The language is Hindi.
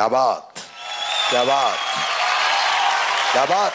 क्या बात? क्या बात? क्या बात?